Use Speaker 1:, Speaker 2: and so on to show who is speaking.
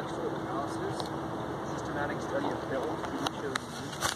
Speaker 1: contextual analysis, systematic study of build,